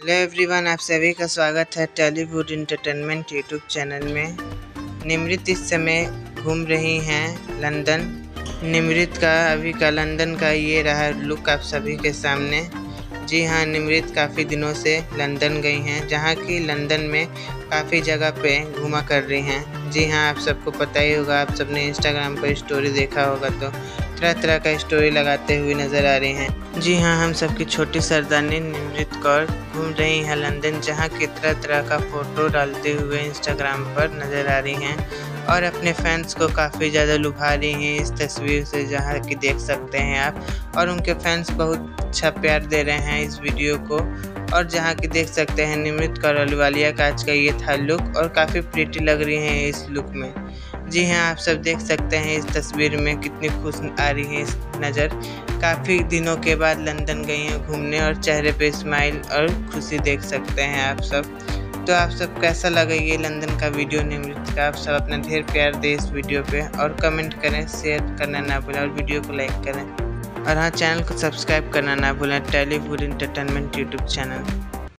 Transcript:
Hello everyone, आप सभी का स्वागत है टॉलीवुड इंटरटेनमेंट यूट्यूब चैनल में। निमृत इस समय घूम रही हैं लंदन। निमृत का, अभी का लंदन का ये रहा लुक आप सभी के सामने। जी हाँ निमृत काफ़ी दिनों से लंदन गई हैं, जहाँ की लंदन में काफ़ी जगह पे घुमा कर रही हैं। जी हाँ आप सबको पता ही होगा, आप सबने इंस्टाग्राम पर स्टोरी देखा होगा तो। तरह तरह का स्टोरी लगाते हुए नज़र आ रही हैं। जी हाँ हम सबकी छोटी सरदारनी निमृत कौर घूम रही हैं लंदन, जहाँ की तरह तरह का फ़ोटो डालते हुए इंस्टाग्राम पर नज़र आ रही हैं और अपने फैंस को काफ़ी ज़्यादा लुभा रही हैं इस तस्वीर से, जहाँ की देख सकते हैं आप। और उनके फैंस बहुत अच्छा प्यार दे रहे हैं इस वीडियो को और जहाँ की देख सकते हैं निमृत कौर अलवालिया का आज का ये था लुक और काफ़ी प्रीटी लग रही हैं इस लुक में। जी हाँ आप सब देख सकते हैं इस तस्वीर में कितनी खुश आ रही है नज़र। काफ़ी दिनों के बाद लंदन गई हैं घूमने और चेहरे पे स्माइल और खुशी देख सकते हैं आप सब। तो आप सब कैसा लगा ये लंदन का वीडियो निमृत का? आप सब अपना ढेर प्यार दें इस वीडियो पे और कमेंट करें, शेयर करना ना भूलें और वीडियो को लाइक करें। और हाँ चैनल को सब्सक्राइब करना ना भूलें, टेलीवुड इंटरटेनमेंट यूट्यूब चैनल।